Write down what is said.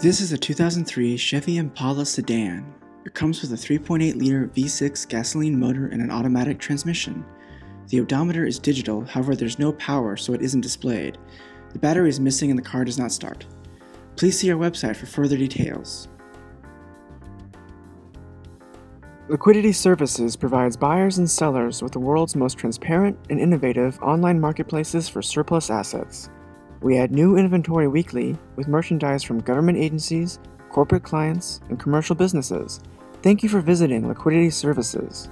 This is a 2003 Chevy Impala sedan. It comes with a 3.8 liter V6 gasoline motor and an automatic transmission. The odometer is digital, however, there's no power, so it isn't displayed. The battery is missing and the car does not start. Please see our website for further details. Liquidity Services provides buyers and sellers with the world's most transparent and innovative online marketplaces for surplus assets. We add new inventory weekly with merchandise from government agencies, corporate clients, and commercial businesses. Thank you for visiting Liquidity Services.